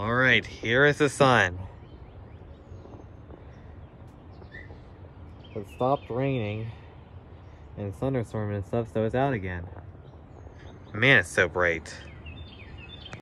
All right, here is the sun. It stopped raining and thunderstorm and stuff, so it's out again. Man, it's so bright.